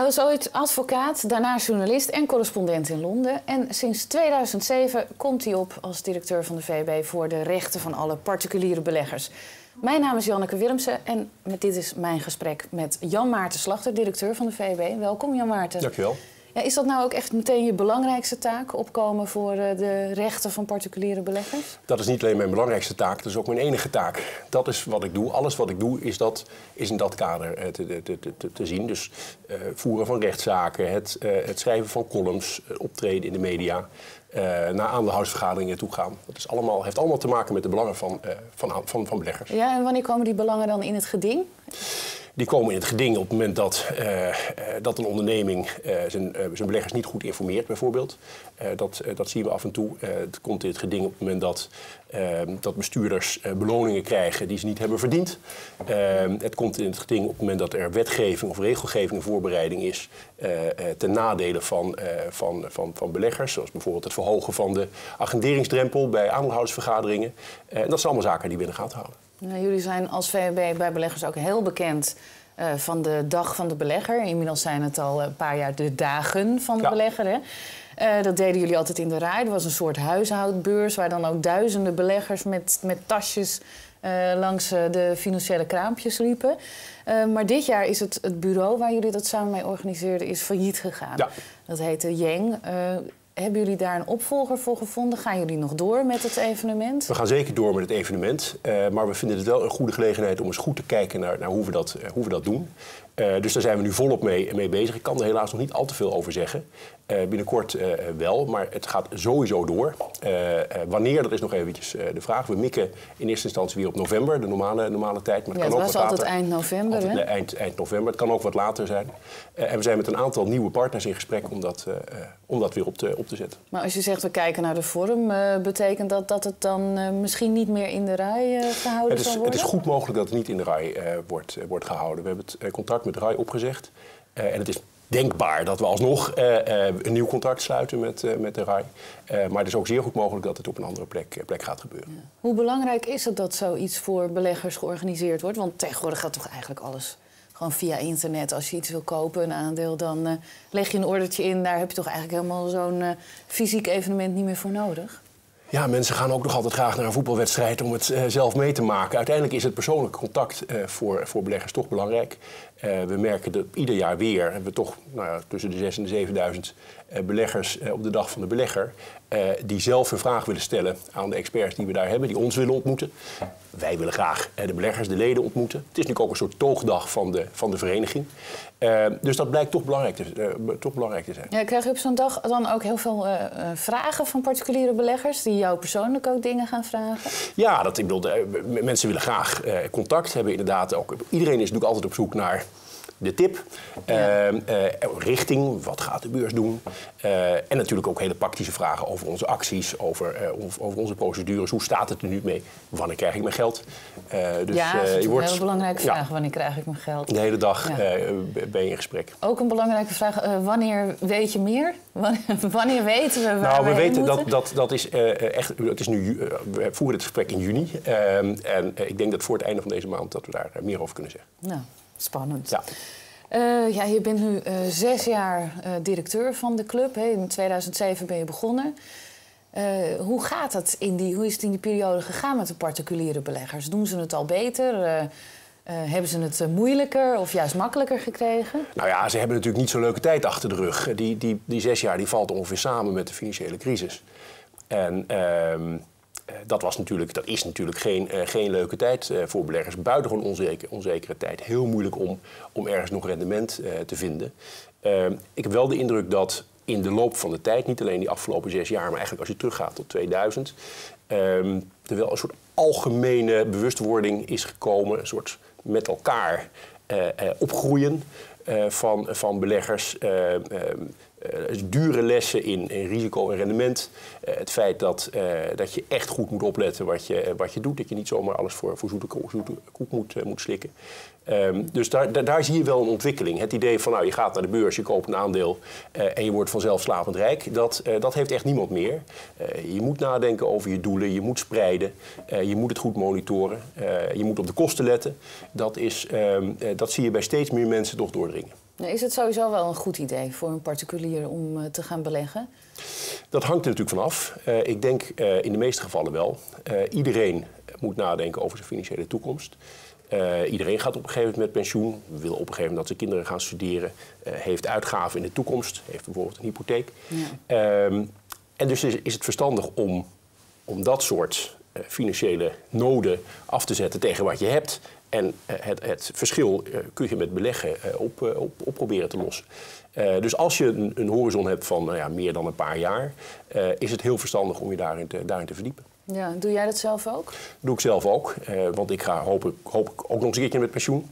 Hij was ooit advocaat, daarna journalist en correspondent in Londen. En sinds 2007 komt hij op als directeur van de VB voor de rechten van alle particuliere beleggers. Mijn naam is Janneke Willemsen en met dit is mijn gesprek met Jan Maarten Slachter, directeur van de VB. Welkom Jan Maarten. Dankjewel. Ja, is dat nou ook echt meteen je belangrijkste taak, opkomen voor eh, de rechten van particuliere beleggers? Dat is niet alleen mijn belangrijkste taak, dat is ook mijn enige taak. Dat is wat ik doe. Alles wat ik doe is, dat, is in dat kader eh, te, te, te, te zien. Dus uh, voeren van rechtszaken, het, uh, het schrijven van columns, optreden in de media, naar aandeelhoudersvergaderingen toe gaan. Dat is allemaal, heeft allemaal te maken met de belangen van, van, van, van beleggers. Ja, en wanneer komen die belangen dan in het geding? Die komen in het geding op het moment dat, uh, dat een onderneming uh, zijn, zijn, beleggers niet goed informeert, bijvoorbeeld. dat, dat zien we af en toe. het komt in het geding op het moment dat, dat bestuurders beloningen krijgen die ze niet hebben verdiend. het komt in het geding op het moment dat er wetgeving of regelgeving in voorbereiding is ten nadele van, van, van, van beleggers. Zoals bijvoorbeeld het verhogen van de agenderingsdrempel bij aandeelhoudersvergaderingen. en dat zijn allemaal zaken die we in de gaten houden. Nou, jullie zijn als VNB bij beleggers ook heel bekend uh, van de dag van de belegger. Inmiddels zijn het al een paar jaar de dagen van de ja. belegger. Hè? Uh, dat deden jullie altijd in de RAI. Er was een soort huishoudbeurs waar dan ook duizenden beleggers met, met tasjes uh, langs de financiële kraampjes liepen. maar dit jaar is het, het bureau waar jullie dat samen mee organiseerden, is failliet gegaan. Ja. Dat heette Jeng. Hebben jullie daar een opvolger voor gevonden? Gaan jullie nog door met het evenement? We gaan zeker door met het evenement. Uh, maar we vinden het wel een goede gelegenheid om eens goed te kijken naar, naar hoe, we dat, uh, hoe we dat doen. Uh, dus daar zijn we nu volop mee, mee bezig. Ik kan er helaas nog niet al te veel over zeggen. Uh, binnenkort uh, wel, maar het gaat sowieso door. wanneer, dat is nog eventjes de vraag. We mikken in eerste instantie weer op november, de normale, normale tijd. Maar het, ja, kan het was altijd later. eind november, altijd, hè? Eind, eind november. Het kan ook wat later zijn. en we zijn met een aantal nieuwe partners in gesprek om dat, om dat weer op te, op te zetten. Maar als je zegt we kijken naar de vorm, betekent dat dat het dan misschien niet meer in de rij gehouden het is, zal worden? Het is goed mogelijk dat het niet in de rij wordt, wordt gehouden. We hebben het contact met de RAI opgezegd. En het is denkbaar dat we alsnog een nieuw contract sluiten met, met de RAI. maar het is ook zeer goed mogelijk dat het op een andere plek, plek gaat gebeuren. Ja. Hoe belangrijk is het dat zoiets voor beleggers georganiseerd wordt? Want tegenwoordig gaat toch eigenlijk alles gewoon via internet. Als je iets wil kopen, een aandeel, dan leg je een ordertje in. Daar heb je toch eigenlijk helemaal zo'n fysiek evenement niet meer voor nodig? Ja, mensen gaan ook nog altijd graag naar een voetbalwedstrijd om het uh, zelf mee te maken. Uiteindelijk is het persoonlijke contact voor, voor beleggers toch belangrijk. Uh, we merken dat ieder jaar weer hebben we toch nou ja, tussen de 6.000 en de 7.000 beleggers op de dag van de belegger. die zelf een vraag willen stellen aan de experts die we daar hebben, die ons willen ontmoeten. Wij willen graag de beleggers, de leden ontmoeten. Het is natuurlijk ook een soort toogdag van de, van de vereniging. Dus dat blijkt toch belangrijk te, toch belangrijk te zijn. Ja, krijg je op zo'n dag dan ook heel veel vragen van particuliere beleggers... die jou persoonlijk ook dingen gaan vragen? Ja, dat, ik bedoel, mensen willen graag contact hebben inderdaad. Ook, iedereen is natuurlijk altijd op zoek naar de tip. Ja. Uh, uh, richting, wat gaat de beurs doen? Uh, en natuurlijk ook hele praktische vragen over onze acties, over, over onze procedures. Hoe staat het er nu mee? Wanneer krijg ik mijn geld? dus, ja, dat is je wordt, een hele belangrijke vraag. Ja, wanneer krijg ik mijn geld? De hele dag ja. ben je in gesprek. Ook een belangrijke vraag. wanneer weet je meer? wanneer weten we waar nou, we, we weten dat, dat, dat is echt... Het is nu, we voeren dit gesprek in juni. Ehm, en ik denk dat voor het einde van deze maand dat we daar meer over kunnen zeggen. Nou. Spannend. Ja. Uh, ja, je bent nu uh, zes jaar uh, directeur van de club. Hè. In 2007 ben je begonnen. hoe gaat het in die, hoe is het in die periode gegaan met de particuliere beleggers? Doen ze het al beter? hebben ze het moeilijker of juist makkelijker gekregen? Nou ja, ze hebben natuurlijk niet zo'n leuke tijd achter de rug. Die, die, die zes jaar die valt ongeveer samen met de financiële crisis. En ehm, dat, was natuurlijk, dat is natuurlijk geen, uh, geen leuke tijd uh, voor beleggers. Buitengewoon onzeker, onzekere tijd. Heel moeilijk om, om ergens nog rendement te vinden. ik heb wel de indruk dat in de loop van de tijd, niet alleen die afgelopen zes jaar, maar eigenlijk als je teruggaat tot 2000, er wel een soort algemene bewustwording is gekomen. Een soort met elkaar opgroeien van, van beleggers. Uh, dure lessen in, risico en rendement. Uh, het feit dat, uh, dat je echt goed moet opletten wat je, wat je doet. Dat je niet zomaar alles voor, voor zoete, koek moet, moet slikken. Um, dus daar, daar, zie je wel een ontwikkeling. Het idee van nou, je gaat naar de beurs, je koopt een aandeel en je wordt vanzelf slapend rijk. Dat, dat heeft echt niemand meer. je moet nadenken over je doelen, je moet spreiden. je moet het goed monitoren. je moet op de kosten letten. Dat, is, um, dat zie je bij steeds meer mensen toch doordringen. Is het sowieso wel een goed idee voor een particulier om te gaan beleggen? Dat hangt er natuurlijk vanaf. Uh, ik denk in de meeste gevallen wel. iedereen moet nadenken over zijn financiële toekomst. Iedereen gaat op een gegeven moment met pensioen, wil op een gegeven moment dat zijn kinderen gaan studeren, heeft uitgaven in de toekomst, heeft bijvoorbeeld een hypotheek. Ja. Um, en dus is, is, het verstandig om, om dat soort financiële noden af te zetten tegen wat je hebt. En het, het, verschil kun je met beleggen op, op, op, proberen te lossen. dus als je een, een horizon hebt van nou ja, meer dan een paar jaar, is het heel verstandig om je daarin te, daarin te verdiepen. Ja, doe jij dat zelf ook? Doe ik zelf ook, uh, want ik ga hoop, hoop ik ook nog eens een keertje met pensioen.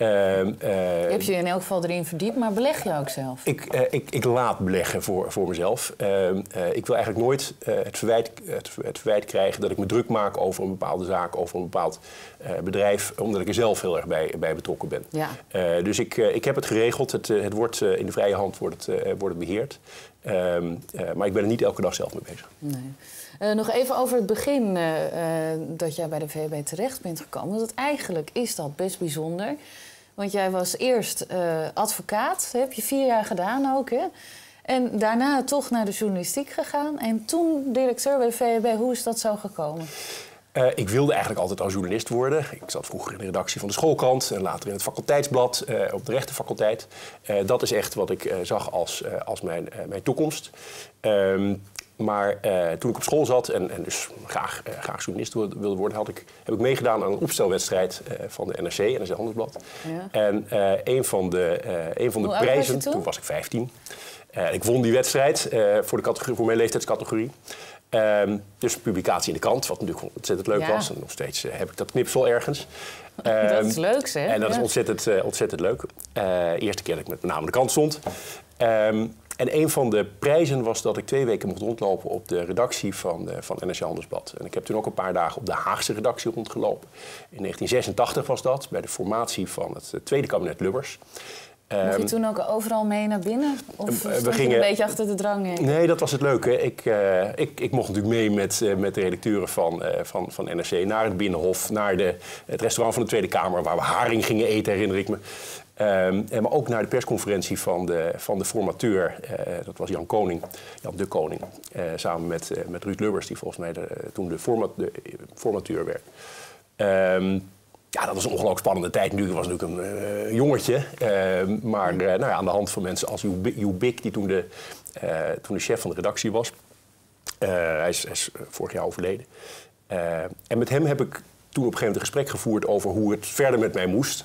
Uh, uh, je hebt je in elk geval erin verdiept, maar beleg je ook zelf? Ik, ik, ik laat beleggen voor, voor mezelf. Ehm, ik wil eigenlijk nooit het, verwijt, het, het, verwijt krijgen dat ik me druk maak over een bepaalde zaak, over een bepaald bedrijf, omdat ik er zelf heel erg bij, bij betrokken ben. Ja. dus ik, ik heb het geregeld, het, het wordt, in de vrije hand wordt het, wordt het beheerd. Ehm, maar ik ben er niet elke dag zelf mee bezig. Nee. Uh, nog even over het begin uh, uh, dat jij bij de VB terecht bent gekomen. Want eigenlijk is dat best bijzonder. Want jij was eerst advocaat, dat heb je vier jaar gedaan ook. Hè? En daarna toch naar de journalistiek gegaan. En toen directeur bij de VB. Hoe is dat zo gekomen? Uh, ik wilde eigenlijk altijd al journalist worden. Ik zat vroeger in de redactie van de schoolkrant en later in het faculteitsblad uh, op de rechtenfaculteit. Dat is echt wat ik zag als, als mijn, mijn toekomst. Ehm, maar uh, toen ik op school zat en, en dus graag, uh, graag journalist wilde worden, had ik, heb ik meegedaan aan een opstelwedstrijd uh, van de NRC, NRC Handelsblad. Ja. En een van de, een van de prijzen, toen? toen? was ik 15. ik won die wedstrijd voor, de categorie, voor mijn leeftijdscategorie. Um, dus publicatie in de krant, wat natuurlijk ontzettend leuk ja. was. En nog steeds heb ik dat knipsel ergens. Um, dat is leuk, zeg. En dat ja. is ontzettend, ontzettend leuk. eerste keer dat ik met name de krant stond. Um, en een van de prijzen was dat ik twee weken mocht rondlopen op de redactie van, de, van NRC. En ik heb toen ook een paar dagen op de Haagse redactie rondgelopen. In 1986 was dat, bij de formatie van het tweede kabinet Lubbers. Mocht je ehm, toen ook overal mee naar binnen? Of we gingen een beetje achter de drang heen? Nee, dat was het leuke. Ik, uh, ik, ik mocht natuurlijk mee met, uh, met de redacteuren van, uh, van, van NRC naar het Binnenhof, naar de, het restaurant van de Tweede Kamer, waar we haring gingen eten, herinner ik me. Um, maar ook naar de persconferentie van de, van de formateur, dat was Jan Koning, Jan de Koning, samen met, met Ruud Lubbers, die volgens mij de, toen de, format, de formateur werd. Um, ja, dat was een ongelooflijk spannende tijd. Nu was natuurlijk een uh, jongetje. Uh, maar uh, nou ja, aan de hand van mensen als Hugh Bik, die toen de, toen de chef van de redactie was. hij is, hij, is, vorig jaar overleden. en met hem heb ik toen op een gegeven moment een gesprek gevoerd over hoe het verder met mij moest.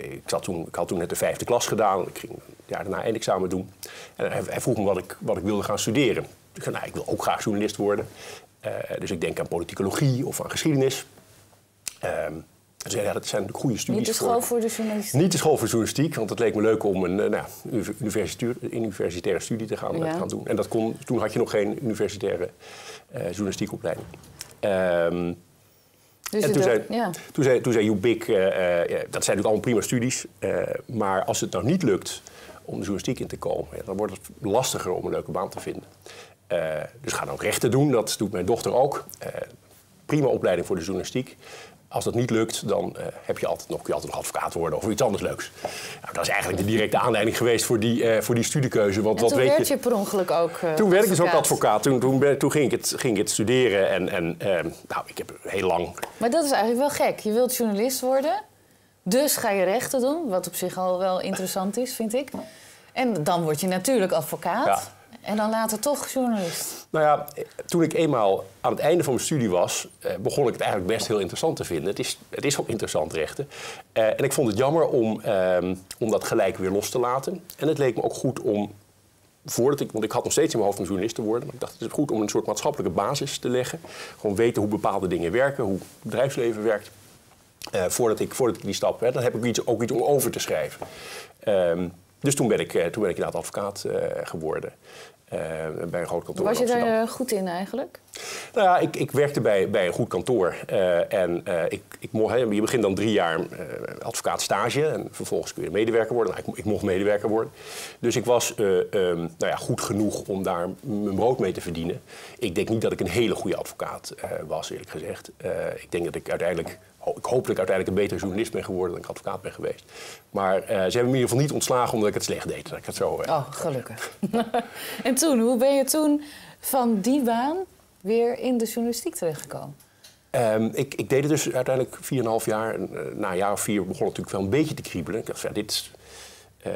ik, zat toen, ik had toen net de vijfde klas gedaan. Ik ging ja, daarna eindexamen doen. En hij, hij, vroeg me wat ik, wat ik wilde gaan studeren. Ik zei, nou, ik wil ook graag journalist worden. dus ik denk aan politicologie of aan geschiedenis. Um, dus ja, dat zijn natuurlijk goede studies. Niet de school voor, de journalistiek? Niet de school voor journalistiek, want het leek me leuk om een uh, nou, universitaire studie te gaan, ja. gaan, doen. En dat kon, toen had je nog geen universitaire uh, journalistiekopleiding. Um, dus en toen, zei, ja. toen, zei, toen zei uh, dat zijn natuurlijk allemaal prima studies, maar als het nou niet lukt om de journalistiek in te komen, dan wordt het lastiger om een leuke baan te vinden. dus ga dan ook rechten doen, dat doet mijn dochter ook prima opleiding voor de journalistiek. Als dat niet lukt, dan uh, heb je altijd nog, kun je altijd nog advocaat worden of iets anders leuks. Nou, dat is eigenlijk de directe aanleiding geweest voor die, uh, voor die studiekeuze. Want en wat toen weet werd je, per ongeluk ook uh, Toen werd ik dus ook advocaat. Toen, toen, toen ging, ik het, ging ik het studeren en, en nou, ik heb heel lang... Maar dat is eigenlijk wel gek. Je wilt journalist worden, dus ga je rechten doen. Wat op zich al wel interessant is, vind ik. En dan word je natuurlijk advocaat. Ja. En dan later toch journalist? Nou ja, toen ik eenmaal aan het einde van mijn studie was, eh, begon ik het eigenlijk best heel interessant te vinden. Het is, het is ook interessant rechten. Eh, en ik vond het jammer om, ehm, om dat gelijk weer los te laten. En het leek me ook goed om, voordat ik, want ik had nog steeds in mijn hoofd om journalist te worden, maar ik dacht het is goed om een soort maatschappelijke basis te leggen. Gewoon weten hoe bepaalde dingen werken, hoe het bedrijfsleven werkt. Uh, voordat, ik, voordat ik die stap werd, dan heb ik iets, ook iets om over te schrijven. Um, dus toen ben ik, toen ben ik inderdaad advocaat uh, geworden. Uh, bij een groot kantoor. Was je daar eh, goed in eigenlijk? Nou ja, ik, ik werkte bij, bij een goed kantoor. Uh, en ik, ik mocht, je begint dan drie jaar advocaat stage. En vervolgens kun je medewerker worden. Nou, ik, ik, mocht medewerker worden. Dus ik was um, nou ja, goed genoeg om daar mijn brood mee te verdienen. Ik denk niet dat ik een hele goede advocaat was, eerlijk gezegd. ik denk dat ik uiteindelijk ik hoop dat ik uiteindelijk een betere journalist ben geworden dan ik advocaat ben geweest. Maar ze hebben me in ieder geval niet ontslagen omdat ik het slecht deed. Dat ik het zo, Oh, gelukkig. en toen, hoe ben je toen van die baan weer in de journalistiek terechtgekomen? Um, ik, ik, deed het dus uiteindelijk 4,5 jaar. En, na een jaar of vier begon het natuurlijk wel een beetje te kriebelen. Ik dacht, ja, dit uh,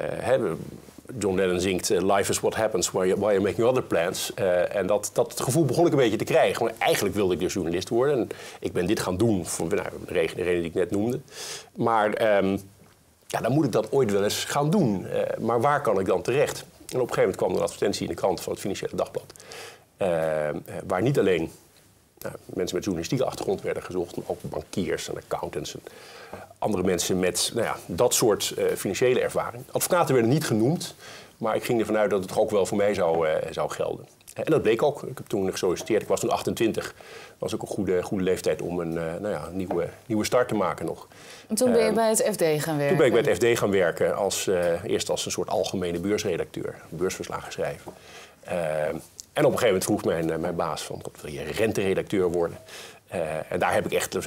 John Lennon zingt uh, Life is what happens while you're, making other plans. Uh, en dat, dat gevoel begon ik een beetje te krijgen. Maar eigenlijk wilde ik dus journalist worden. En ik ben dit gaan doen voor nou, de reden die ik net noemde. Maar um, ja, dan moet ik dat ooit wel eens gaan doen. maar waar kan ik dan terecht? En op een gegeven moment kwam er een advertentie in de krant van het Financiële Dagblad. waar niet alleen nou, mensen met journalistieke achtergrond werden gezocht, maar ook bankiers en accountants en andere mensen met nou ja, dat soort uh, financiële ervaring. Advocaten werden niet genoemd, maar ik ging ervan uit dat het toch ook wel voor mij zou, uh, zou gelden. En dat bleek ook. Ik heb toen gesolliciteerd. Ik was toen 28. Dat was ook een goede, goede leeftijd om een, uh, nou ja, nieuwe, nieuwe start te maken nog. En toen ben je bij het FD gaan werken? Toen ben ik bij het FD gaan werken. Als, eerst als een soort algemene beursredacteur. Beursverslagen schrijven. En op een gegeven moment vroeg mijn, eh, mijn baas van, wil je renteredacteur worden? Uh, en daar heb ik echt dus,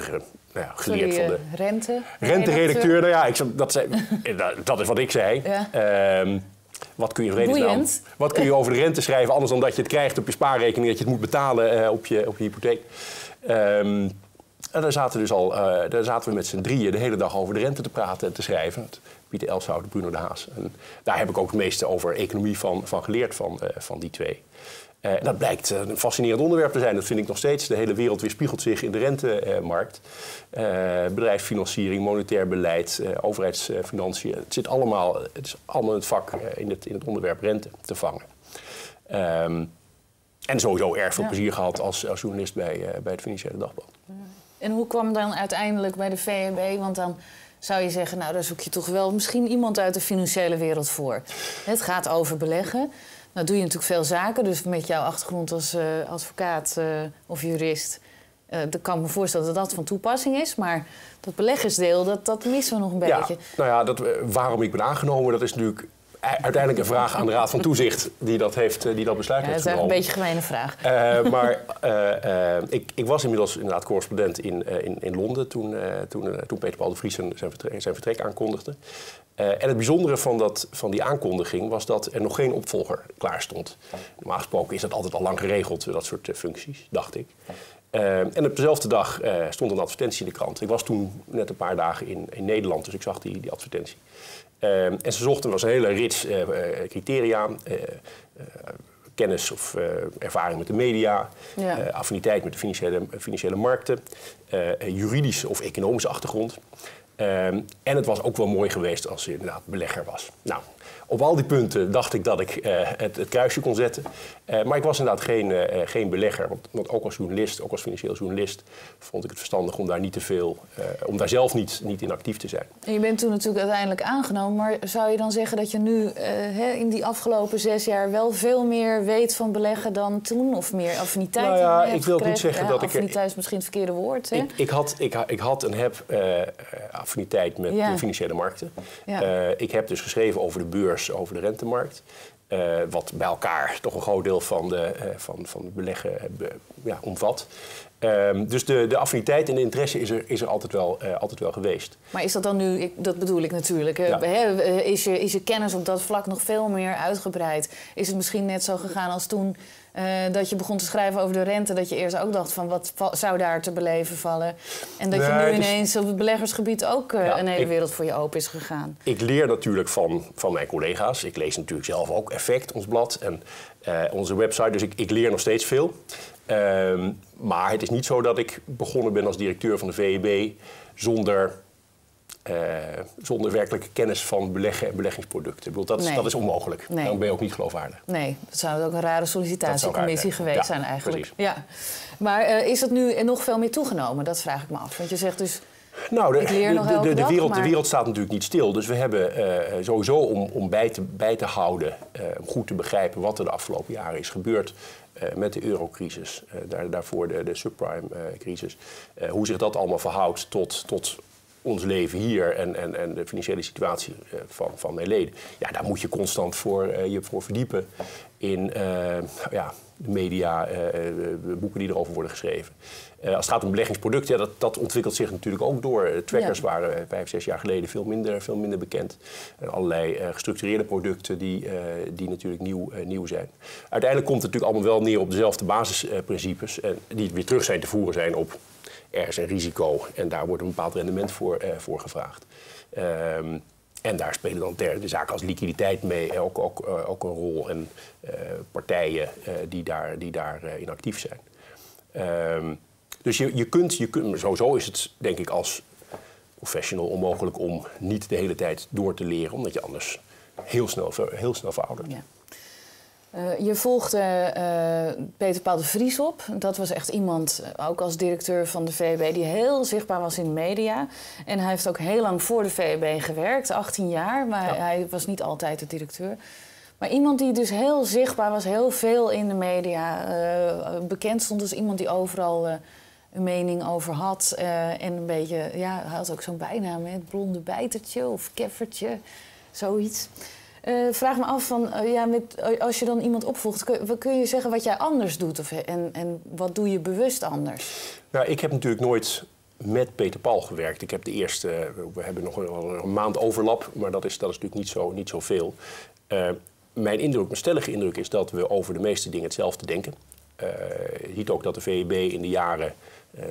nou geleerd van de... Rente? Renteredacteur, nou ja, ik, dat, zei, dat is wat ik zei. Ja. Um, wat kun je vredesnaam, Wat kun je over de rente schrijven, anders dan dat je het krijgt op je spaarrekening, dat je het moet betalen uh, op, je, op je hypotheek. Um, en daar zaten, dus al, uh, daar zaten we met z'n drieën de hele dag over de rente te praten en te schrijven. Pieter Elshout, Bruno de Haas. En daar heb ik ook het meeste over economie van, van geleerd van, uh, van die twee. Uh, dat blijkt een fascinerend onderwerp te zijn. Dat vind ik nog steeds. De hele wereld weerspiegelt zich in de rentemarkt. Uh, bedrijfsfinanciering, monetair beleid, uh, overheidsfinanciën. Het zit allemaal, het is allemaal in het vak in, het, in het onderwerp rente te vangen. Um, en sowieso erg veel ja. plezier gehad als, als journalist bij, bij het Financiële Dagblad. En hoe kwam dan uiteindelijk bij de VNB? Want dan zou je zeggen, nou, daar zoek je toch wel misschien iemand uit de financiële wereld voor. Het gaat over beleggen. Nou doe je natuurlijk veel zaken, dus met jouw achtergrond als uh, advocaat uh, of jurist... Uh, dan kan ik me voorstellen dat dat van toepassing is. Maar dat beleggersdeel, dat, dat missen we nog een ja, beetje. Nou ja, dat, waarom ik ben aangenomen, dat is natuurlijk uiteindelijk een vraag aan de Raad van Toezicht die dat, heeft, die dat besluit ja, heeft genomen. Dat is een beetje een gemene vraag. Uh, maar uh, uh, ik, ik, was inmiddels inderdaad correspondent in, in, in Londen toen, toen, toen Peter Paul de Vries zijn vertrek, zijn vertrek aankondigde. en het bijzondere van, dat, van die aankondiging was dat er nog geen opvolger klaar stond. Normaal gesproken is dat altijd al lang geregeld, dat soort functies, dacht ik. en op dezelfde dag stond een advertentie in de krant. Ik was toen net een paar dagen in, in Nederland, dus ik zag die, die advertentie. Uh, en ze zochten, was een hele rits uh, criteria. Uh, kennis of ervaring met de media, ja. affiniteit met de financiële, financiële markten, juridische of economische achtergrond. Um, en het was ook wel mooi geweest als je inderdaad belegger was. Nou, op al die punten dacht ik dat ik uh, het, het, kruisje kon zetten. Uh, maar ik was inderdaad geen, uh, geen belegger. Want, want, ook als journalist, ook als financieel journalist, vond ik het verstandig om daar niet te veel, om daar zelf niet, niet in actief te zijn. En je bent toen natuurlijk uiteindelijk aangenomen. Maar zou je dan zeggen dat je nu hè, in die afgelopen zes jaar wel veel meer weet van beleggen dan toen? Of meer affiniteit? Nou ja, ik wil niet zeggen dat ik. Affiniteit is misschien het verkeerde woord. Hè? Ik, ik, had, ik, ik had en heb affiniteit met ja. de financiële markten. Ja. ik heb dus geschreven over de beurs over de rentemarkt. Uh, wat bij elkaar toch een groot deel van de, uh, van, van de beleggen uh, ja, omvat. Um, dus de, de affiniteit en de interesse is er, is er altijd, wel, altijd wel geweest. Maar is dat dan nu, ik, dat bedoel ik natuurlijk, ja. is, je, is je kennis op dat vlak nog veel meer uitgebreid? Is het misschien net zo gegaan als toen uh, dat je begon te schrijven over de rente, dat je eerst ook dacht van wat zou daar te beleven vallen. En dat nee, je nu ineens op het beleggersgebied ook uh, ja, een hele ik, wereld voor je open is gegaan. Ik leer natuurlijk van, van mijn collega's. Ik lees natuurlijk zelf ook Effect, ons blad en uh, onze website. Dus ik, ik leer nog steeds veel. Ehm, maar het is niet zo dat ik begonnen ben als directeur van de VEB zonder uh, zonder werkelijke kennis van beleggen en beleggingsproducten. Ik bedoel, dat, is, nee. dat is onmogelijk. Nee. Dan ben je ook niet geloofwaardig. Nee, dat zou ook een rare sollicitatiecommissie geweest ja, zijn eigenlijk. Precies. Ja. Maar uh, is het nu nog veel meer toegenomen? Dat vraag ik me af. Want je zegt dus... Nou, de, de, de, de, wereld, de wereld staat natuurlijk niet stil. Dus we hebben uh, sowieso om, om bij, te, bij te houden, om goed te begrijpen wat er de afgelopen jaren is gebeurd, met de eurocrisis, daar, daarvoor de, de subprime-crisis. hoe zich dat allemaal verhoudt tot, tot ons leven hier en, en, en de financiële situatie van, van mijn leden. Ja, daar moet je constant voor, je voor verdiepen in ja, de media, boeken die erover worden geschreven. als het gaat om beleggingsproducten, ja, dat, dat ontwikkelt zich natuurlijk ook door. trackers waren vijf, zes jaar geleden veel minder, veel minder bekend. allerlei gestructureerde producten die, die natuurlijk nieuw, nieuw zijn. Uiteindelijk komt het natuurlijk allemaal wel neer op dezelfde basisprincipes. en die weer terug zijn te voeren zijn op er is een risico en daar wordt een bepaald rendement voor, eh, gevraagd. Ehm, en daar spelen dan de zaken als liquiditeit mee ook, ook, uh, ook een rol. En uh, partijen uh, die, daar, die daarin actief zijn. Um, dus je, je, kunt, je sowieso is het denk ik als professional onmogelijk om niet de hele tijd door te leren, omdat je anders heel snel, heel snel veroudert. Ja. Uh, je volgde uh, Peter Paul de Vries op. Dat was echt iemand, eh, ook als directeur van de VEB, die heel zichtbaar was in de media. En hij heeft ook heel lang voor de VEB gewerkt, 18 jaar, maar hij was niet altijd de directeur. Maar iemand die dus heel zichtbaar was, heel veel in de media. Uh, bekend stond als iemand die overal een mening over had. en een beetje, ja, hij had ook zo'n bijnaam, het blonde bijtertje of keffertje, zoiets. Uh, vraag me af van, uh, ja, met, als je dan iemand opvolgt, kun, kun, je zeggen wat jij anders doet? Of, en, en wat doe je bewust anders? Nou, ik heb natuurlijk nooit met Peter Paul gewerkt. Ik heb de eerste, we hebben nog een, een maand overlap, maar dat is, dat is natuurlijk niet, zo, niet zoveel. Uh, mijn indruk, mijn stellige indruk is dat we over de meeste dingen hetzelfde denken. je ziet ook dat de VEB in de jaren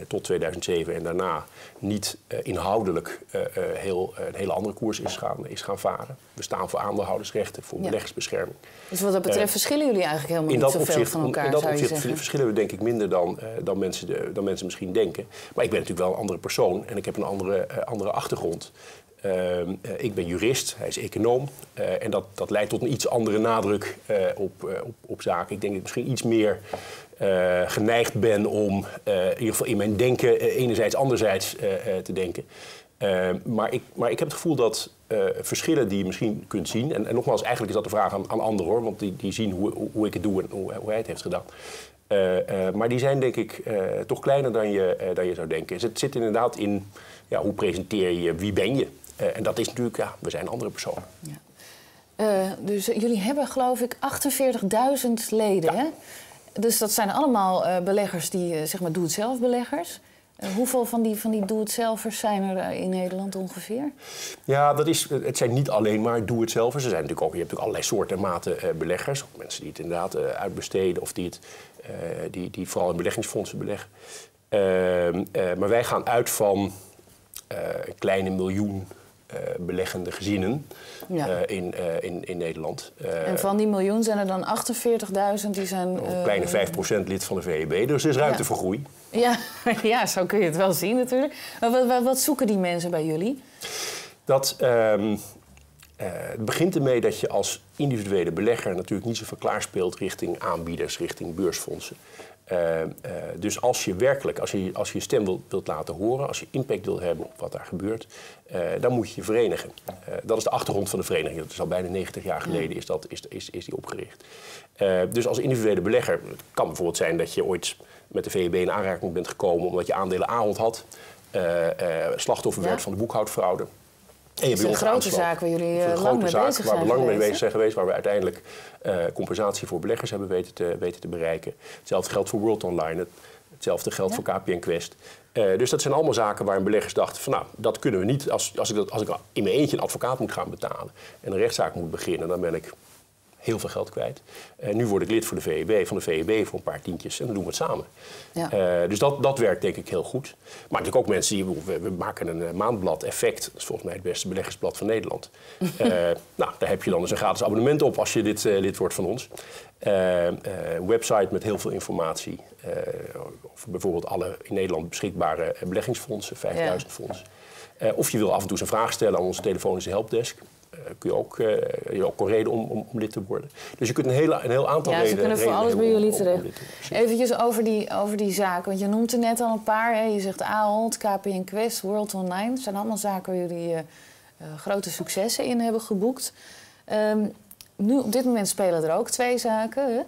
tot 2007 en daarna niet uh, inhoudelijk uh, heel, een hele andere koers is gaan, is gaan varen. We staan voor aandeelhoudersrechten, voor beleggersbescherming. Dus wat dat betreft verschillen jullie eigenlijk helemaal niet zoveel opzicht, van elkaar, In dat opzicht verschillen we denk ik minder dan, dan, mensen dan mensen misschien denken. Maar ik ben natuurlijk wel een andere persoon en ik heb een andere, andere achtergrond. Ehm, ik ben jurist, hij is econoom. en dat, dat leidt tot een iets andere nadruk op, op, op zaken. Ik denk dat ik misschien iets meer geneigd ben om in ieder geval in mijn denken enerzijds anderzijds te denken. maar, ik, maar ik heb het gevoel dat verschillen die je misschien kunt zien, en, en, nogmaals, eigenlijk is dat de vraag aan, aan anderen hoor, want die, die zien hoe, hoe ik het doe en hoe, hoe hij het heeft gedaan. maar die zijn denk ik toch kleiner dan je, dan je zou denken. Dus het zit inderdaad in ja, hoe presenteer je, wie ben je? En dat is natuurlijk, ja, we zijn andere personen. Ja. dus jullie hebben geloof ik 48.000 leden, hè? Dus dat zijn allemaal uh, beleggers die, zeg maar, doe-het-zelf beleggers. Hoeveel van die, van die doe-het-zelfers zijn er in Nederland ongeveer? Ja, dat is, het zijn niet alleen maar doe-het-zelfers. Er zijn natuurlijk ook, je hebt natuurlijk allerlei soorten en maten beleggers. Mensen die het inderdaad uitbesteden of die, het, die, die vooral in beleggingsfondsen beleggen. Ehm, maar wij gaan uit van een kleine miljoen beleggende gezinnen ja. uh, in, uh, in, in Nederland. en van die miljoen zijn er dan 48.000 die zijn... Een kleine 5% lid van de VEB, dus er is ruimte ja. voor groei. Ja, ja, zo kun je het wel zien natuurlijk. Maar wat, wat, wat zoeken die mensen bij jullie? Dat... Um, het begint ermee dat je als individuele belegger natuurlijk niet zoveel klaarspeelt richting aanbieders, richting beursfondsen. Uh, uh, dus als je werkelijk, als je als je, je stem wilt, wilt, laten horen, als je impact wilt hebben op wat daar gebeurt, dan moet je je verenigen. dat is de achtergrond van de vereniging. Dat is al bijna 90 jaar geleden is, dat, is, is, is die opgericht. dus als individuele belegger, het kan bijvoorbeeld zijn dat je ooit met de VEB in aanraking bent gekomen omdat je aandelen Ahold had, slachtoffer ja. werd van de boekhoudfraude. En je dat is een grote zaak waar jullie uh, lang mee bezig zijn Waar we lang mee bezig zijn geweest, waar we uiteindelijk uh, compensatie voor beleggers hebben weten te, weten te bereiken. Hetzelfde geldt voor World Online, hetzelfde geldt ja. voor KPN Quest. Uh, dus dat zijn allemaal zaken waar een beleggers dachten van nou, dat kunnen we niet. Als, als, ik, dat, als ik in mijn eentje een advocaat moet gaan betalen en een rechtszaak moet beginnen, dan ben ik heel veel geld kwijt. Uh, nu word ik lid voor de VEB, van de VEB voor een paar tientjes en dan doen we het samen. Ja. Uh, dus dat, dat werkt denk ik heel goed. Maar natuurlijk ook mensen die, we, we maken een uh, maandblad, Effect. Dat is volgens mij het beste beleggersblad van Nederland. nou, daar heb je dan dus een gratis abonnement op als je dit lid wordt van ons. een website met heel veel informatie. over bijvoorbeeld alle in Nederland beschikbare beleggingsfondsen, 5000 ja. fondsen. of je wil af en toe eens een vraag stellen aan onze telefonische helpdesk. Eh, kun je ook, uh, je ook een reden om, om, lid te worden. Dus je kunt een, hele, een heel aantal ja, redenen... Ja, ze kunnen voor alles bij jullie terecht. Even over die, over die zaken, want je noemt er net al een paar. Hè. Je zegt Ahold, KPN Quest, World Online. Dat zijn allemaal zaken waar jullie uh, grote successen in hebben geboekt. Um, nu, op dit moment spelen er ook twee zaken. Hè?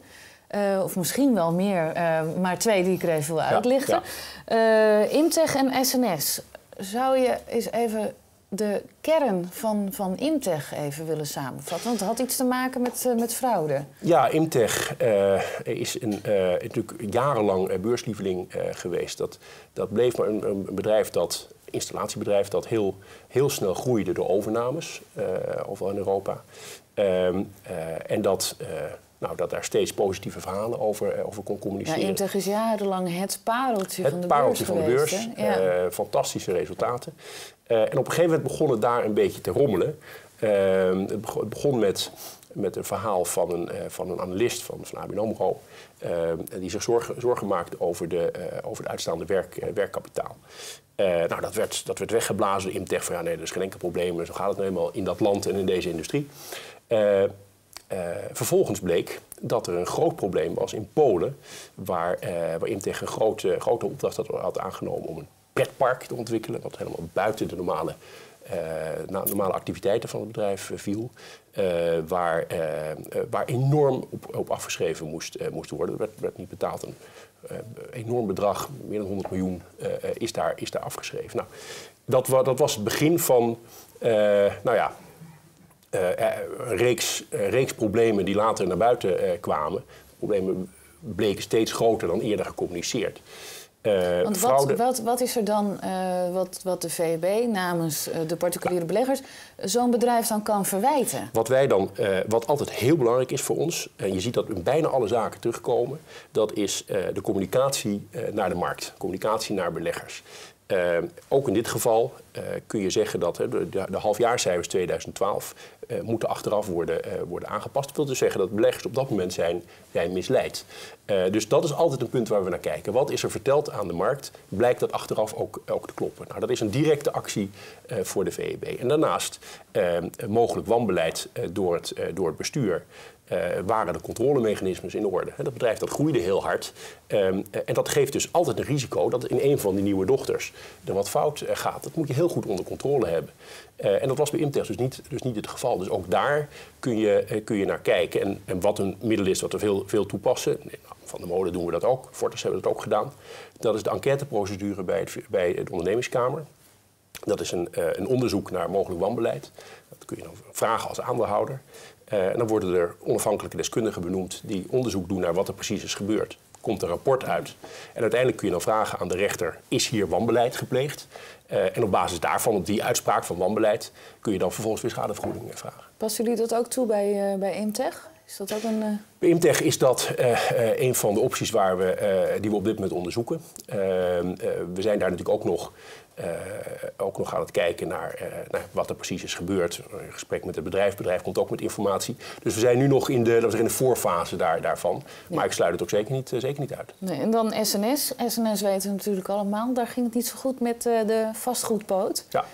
Uh, of misschien wel meer, uh, maar twee die ik er even wil uitlichten. Ja, ja. uh, Imtech en SNS zou je eens even de kern van, van Imtech even willen samenvatten? Want het had iets te maken met, uh, met fraude. Ja, Imtech uh, is een, uh, natuurlijk jarenlang beurslieveling geweest. Dat, dat bleef maar een, een, bedrijf dat, installatiebedrijf, dat heel, heel snel groeide door overnames, overal in Europa. Ehm, en dat nou, dat daar steeds positieve verhalen over, over kon communiceren. Ja, Imtech is jarenlang het pareltje het van de pareltje beurs van de beurs. Ja. fantastische resultaten. Uh, en op een gegeven moment begon het daar een beetje te rommelen. Uh, het begon met, met een verhaal van een, van een analist van, van ABN AMRO... die zich zorgen, zorgen maakte over de, over de uitstaande werk, werkkapitaal. nou, dat werd, dat werd weggeblazen door Imtech van ja, nee, dat is geen enkel probleem. Zo gaat het nou eenmaal in dat land en in deze industrie. Vervolgens bleek dat er een groot probleem was in Polen, waar, waar Imtech een grote, grote opdracht had, had aangenomen om een pretpark te ontwikkelen, wat helemaal buiten de normale, uh, normale activiteiten van het bedrijf uh, viel. Uh, waar, waar enorm op, op afgeschreven moest, moest worden. Er werd, werd, niet betaald. Een enorm bedrag, meer dan 100 miljoen, is, daar, is daar afgeschreven. Nou, dat, dat was het begin van nou ja, een reeks, reeks problemen die later naar buiten kwamen. Problemen bleken steeds groter dan eerder gecommuniceerd. Uh, Want wat, wat, wat, is er dan uh, wat, wat de VEB namens uh, de particuliere beleggers zo'n bedrijf dan kan verwijten? Wat wij dan, wat altijd heel belangrijk is voor ons, en je ziet dat in bijna alle zaken terugkomen, dat is de communicatie naar de markt, communicatie naar beleggers. Uh, ook in dit geval uh, kun je zeggen dat de, de, halfjaarcijfers 2012 uh, moeten achteraf worden, worden aangepast. Dat wil dus zeggen dat beleggers op dat moment zijn, zijn misleid. dus dat is altijd een punt waar we naar kijken. Wat is er verteld aan de markt? Blijkt dat achteraf ook, ook te kloppen? Nou, dat is een directe actie voor de VEB. En daarnaast mogelijk wanbeleid door, het, door het bestuur waren de controlemechanismes in orde. Dat bedrijf dat groeide heel hard. Um, en dat geeft dus altijd een risico dat in een van die nieuwe dochters er wat fout uh, gaat. Dat moet je heel goed onder controle hebben. En dat was bij Imtech dus niet, dus niet het geval. Dus ook daar kun je, kun je naar kijken. En, en, wat een middel is wat we veel, veel toepassen. Nou, van de mode doen we dat ook. Fortis hebben dat ook gedaan. Dat is de enquêteprocedure bij, bij de ondernemingskamer. Dat is een, een onderzoek naar mogelijk wanbeleid. Dat kun je dan vragen als aandeelhouder. Uh, en dan worden er onafhankelijke deskundigen benoemd die onderzoek doen naar wat er precies is gebeurd. Komt een rapport uit. En uiteindelijk kun je dan vragen aan de rechter: is hier wanbeleid gepleegd? Uh, en op basis daarvan, op die uitspraak van wanbeleid, kun je dan vervolgens weer schadevergoeding vragen. Passen jullie dat ook toe bij, uh, bij Imtech? Is dat ook een. Bij Imtech is dat een van de opties waar we, die we op dit moment onderzoeken. Ehm, we zijn daar natuurlijk ook nog ook nog aan het kijken naar, naar, wat er precies is gebeurd. In gesprek met het bedrijf. Het bedrijf komt ook met informatie. Dus we zijn nu nog in de, dat in de voorfase daar, daarvan. Ja. Maar ik sluit het ook zeker niet, zeker niet uit. Nee, en dan SNS. SNS weten we natuurlijk allemaal. Daar ging het niet zo goed met de vastgoedpoot. Ja.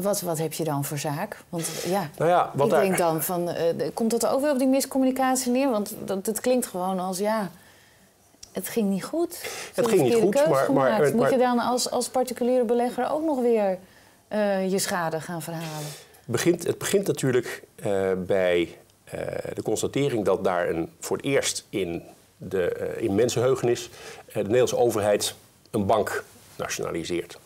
Wat, wat heb je dan voor zaak? Want ja, nou ja wat ik daar... denk dan van... komt dat ook weer op die miscommunicatie neer? Want dat, het klinkt gewoon als ja het ging niet goed. Het ging niet goed, maar, maar, Moet je dan als, als particuliere belegger ook nog weer uh, je schade gaan verhalen? Begint, het begint natuurlijk uh, bij uh, de constatering dat daar een, voor het eerst in, de, in mensenheugenis de Nederlandse overheid een bank nationaliseert.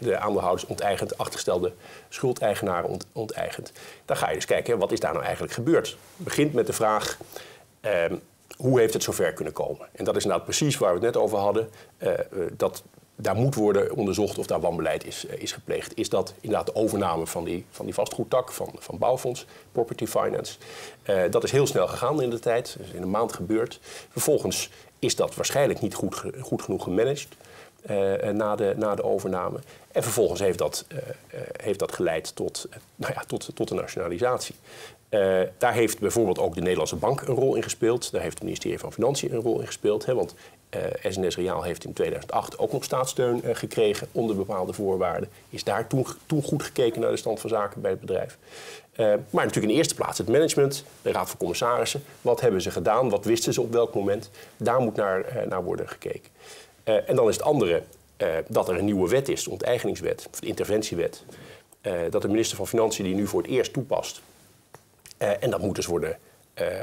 De aandeelhouders onteigend, achtergestelde schuldeigenaren ont onteigend. Dan ga je dus kijken, wat is daar nou eigenlijk gebeurd? Het begint met de vraag, ehm, hoe heeft het zover kunnen komen? En dat is inderdaad precies waar we het net over hadden. Uh, dat, daar moet worden onderzocht of daar wanbeleid is, uh, is gepleegd. Is dat inderdaad de overname van die, van die vastgoedtak van, van Bouwfonds, Property Finance? Uh, dat is heel snel gegaan in de tijd, dat is in een maand gebeurd. Vervolgens is dat waarschijnlijk niet goed, goed genoeg gemanaged. Uh, na, de, na de overname. En vervolgens heeft dat, uh, heeft dat geleid tot, nou ja, tot, tot de nationalisatie. Daar heeft bijvoorbeeld ook de Nederlandse Bank een rol in gespeeld. Daar heeft het ministerie van Financiën een rol in gespeeld. Hè, want uh, SNS Reaal heeft in 2008 ook nog staatssteun gekregen onder bepaalde voorwaarden. Is daar toen, toen, goed gekeken naar de stand van zaken bij het bedrijf. maar natuurlijk in de eerste plaats het management, de Raad van Commissarissen. Wat hebben ze gedaan? Wat wisten ze op welk moment? Daar moet naar, naar worden gekeken. En dan is het andere dat er een nieuwe wet is, de onteigeningswet, of de interventiewet. dat de minister van Financiën die nu voor het eerst toepast en dat moet dus worden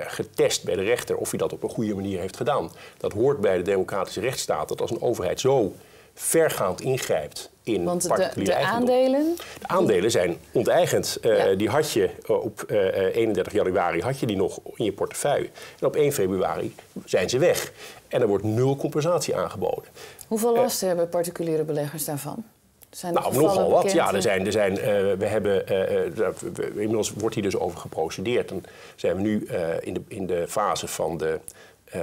getest bij de rechter of hij dat op een goede manier heeft gedaan. Dat hoort bij de democratische rechtsstaat. Dat als een overheid zo vergaand ingrijpt in Want de, particuliere de aandelen, De aandelen zijn onteigend. Eh, Ja. Die had je eh, op eh, 31 januari had je die nog in je portefeuille. En op 1 februari zijn ze weg. En er wordt nul compensatie aangeboden. hoeveel last hebben particuliere beleggers daarvan? Zijn Nou, nogal wat. bekend? Ja, er zijn, er zijn, eh, we hebben, eh, eh, inmiddels wordt hier dus over geprocedeerd. En zijn we nu eh, in, de, in de fase van de eh,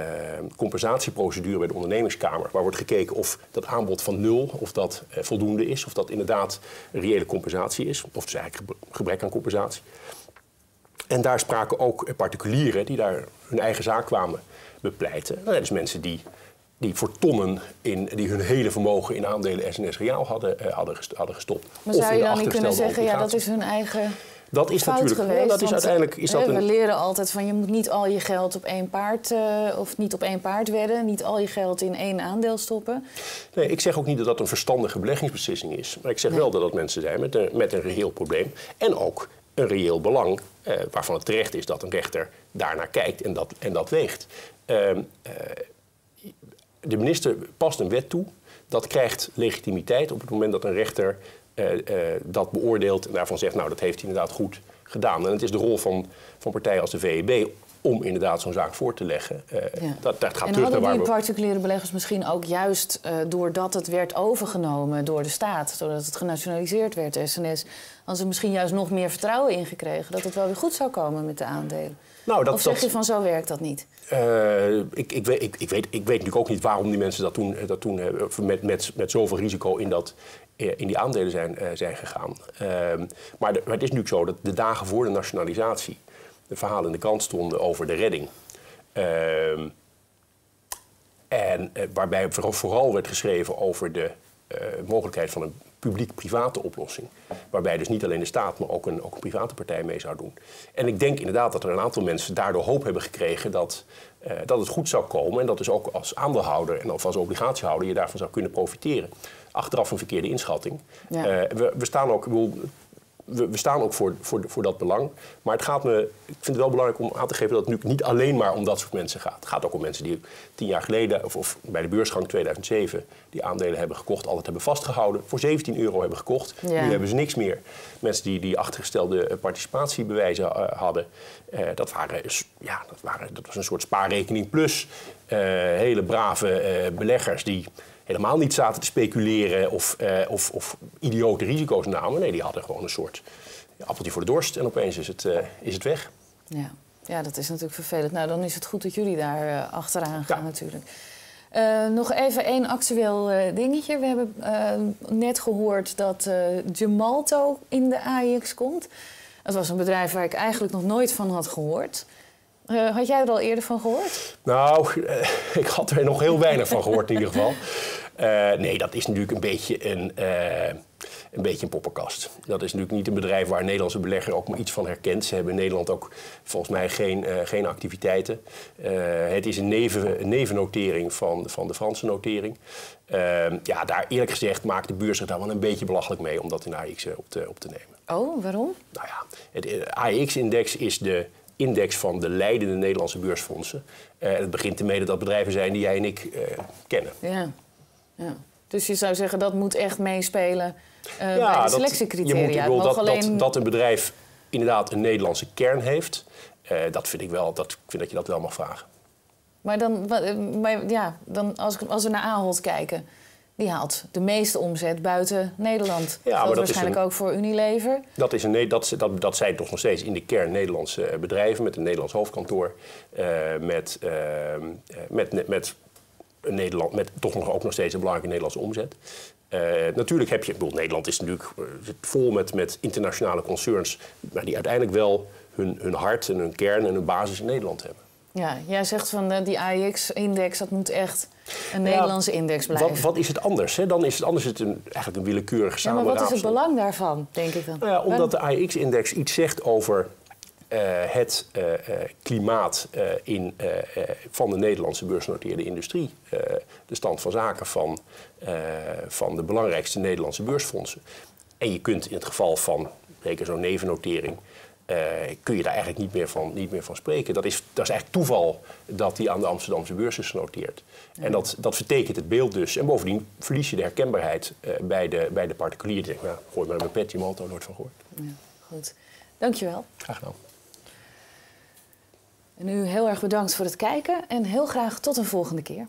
compensatieprocedure bij de ondernemingskamer. Waar wordt gekeken of dat aanbod van nul, of dat eh, voldoende is. Of dat inderdaad reële compensatie is. Of het is eigenlijk gebrek aan compensatie. En daar spraken ook particulieren die daar hun eigen zaak kwamen bepleiten. Nou, ja, dus mensen die, die voor tonnen in, die hun hele vermogen in aandelen SNS Reaal hadden, eh, hadden, gest- hadden gestopt. Maar zou je dan niet kunnen zeggen, ja, dat is hun eigen Dat is fout natuurlijk, geweest? ja, dat is uiteindelijk is dat We een, leren altijd van je moet niet al je geld op één paard, eh, of niet op één paard wedden, niet al je geld in één aandeel stoppen. Nee, ik zeg ook niet dat dat een verstandige beleggingsbeslissing is. Maar ik zeg wel dat dat mensen zijn met een, met een reëel probleem. En ook een reëel belang, eh, waarvan het terecht is dat een rechter daarnaar kijkt en dat, en dat weegt. Ehm, eh, de minister past een wet toe. Dat krijgt legitimiteit op het moment dat een rechter dat beoordeelt en daarvan zegt, nou dat heeft hij inderdaad goed gedaan. En het is de rol van, van partijen als de VEB om inderdaad zo'n zaak voor te leggen. Eh, Ja. dat, dat gaat en terug naar hadden waar die we... particuliere beleggers misschien ook juist eh, doordat het werd overgenomen door de staat, doordat het genationaliseerd werd, SNS, hadden ze misschien juist nog meer vertrouwen ingekregen dat het wel weer goed zou komen met de aandelen? Nou, dat, of zeg dat- je van zo werkt dat niet? Eh, ik, ik, weet, ik, ik, weet, ik weet natuurlijk ook niet waarom die mensen dat toen, dat toen eh, met, met, met zoveel risico in, dat, eh, in die aandelen zijn, eh, zijn gegaan. Ehm, maar, maar het is natuurlijk zo dat de dagen voor de nationalisatie de verhalen in de krant stonden over de redding. Ehm, en eh, waarbij vooral- werd geschreven over de eh, mogelijkheid van een publiek-private oplossing. Waarbij dus niet alleen de staat, maar ook een, ook een private partij mee zou doen. En ik denk inderdaad dat er een aantal mensen daardoor hoop hebben gekregen dat, eh, dat het goed zou komen. En dat dus ook als aandeelhouder en of als obligatiehouder je daarvan zou kunnen profiteren. Achteraf een verkeerde inschatting. Ja. Eh, we, we staan ook, ik bedoel, we, we staan ook voor, voor, voor dat belang. Maar het gaat me, ik vind het wel belangrijk om aan te geven dat het nu niet alleen maar om dat soort mensen gaat. Het gaat ook om mensen die tien jaar geleden, of, of bij de beursgang 2007, die aandelen hebben gekocht, altijd hebben vastgehouden, voor 17 euro hebben gekocht. Ja. Nu hebben ze niks meer. Mensen die, die achtergestelde eh, participatiebewijzen eh, hadden, eh, dat, waren, ja, dat, waren, dat was een soort spaarrekening plus. hele brave beleggers die helemaal niet zaten te speculeren of, eh, of, of idiote risico's namen. Nee, die hadden gewoon een soort appeltje voor de dorst en opeens is het, eh, is het weg. Ja. ja, dat is natuurlijk vervelend. Nou, dan is het goed dat jullie daar eh, achteraan gaan Ja. natuurlijk. Nog even één actueel dingetje. We hebben net gehoord dat Gemalto in de AIX komt. Dat was een bedrijf waar ik eigenlijk nog nooit van had gehoord. Eh, had jij er al eerder van gehoord? Nou, eh, ik had er nog heel weinig van gehoord in ieder geval. Eh, nee, dat is natuurlijk een beetje een, een beetje een poppenkast. Dat is natuurlijk niet een bedrijf waar een Nederlandse belegger ook maar iets van herkent. Ze hebben in Nederland ook volgens mij geen, geen activiteiten. Het is een, neven, een nevennotering van, van de Franse notering. Ja, daar eerlijk gezegd maakt de beurs zich daar wel een beetje belachelijk mee om dat in AX op te, op te nemen. Oh, waarom? Nou ja, het AEX-index is de index van de leidende Nederlandse beursfondsen. Eh, het begint ermee dat dat bedrijven zijn die jij en ik eh, kennen. Ja. ja. Dus je zou zeggen dat moet echt meespelen eh, bij de dat- selectiecriteria. Je moet, dat, alleen... dat, dat een bedrijf inderdaad een Nederlandse kern heeft, dat vind ik wel, dat, ik vind dat je dat wel mag vragen. Maar, dan, maar ja, dan als, als we naar Ahold kijken, die haalt de meeste omzet buiten Nederland. Ja, maar dat is waarschijnlijk een- ook voor Unilever. Dat, is een, dat, dat, dat zijn toch nog steeds in de kern Nederlandse eh, bedrijven met een Nederlands hoofdkantoor. eh, met, eh, met, met, Nederland, met toch nog ook nog steeds een belangrijke Nederlandse omzet. Natuurlijk heb je, ik bedoel, Nederland is natuurlijk zit vol met, met internationale concerns, maar die uiteindelijk wel hun, hun hart en hun kern en hun basis in Nederland hebben. Ja, jij zegt van eh, die AIX-index, dat moet echt een Nederlandse index blijven. Wat, wat is het anders? Hè? Dan is het anders het een, eigenlijk een willekeurig ja, maar wat is het belang daarvan, denk ik dan? Nou ja, omdat de AEX-index iets zegt over eh, het eh, klimaat in, van de Nederlandse beursgenoteerde industrie. De stand van zaken van, van de belangrijkste Nederlandse beursfondsen. En je kunt in het geval van, zeker zo'n nevennotering, kun je daar eigenlijk niet meer van, niet meer van spreken. Dat is, dat is eigenlijk toeval dat die aan de Amsterdamse beurs is genoteerd. En dat, dat vertekent het beeld dus. En bovendien verlies je de herkenbaarheid bij, de, bij de particulier. Die nou, gooi maar een pet, die motor nooit van gehoord. Ja, goed. Dankjewel. Graag gedaan. En u heel erg bedankt voor het kijken en heel graag tot een volgende keer.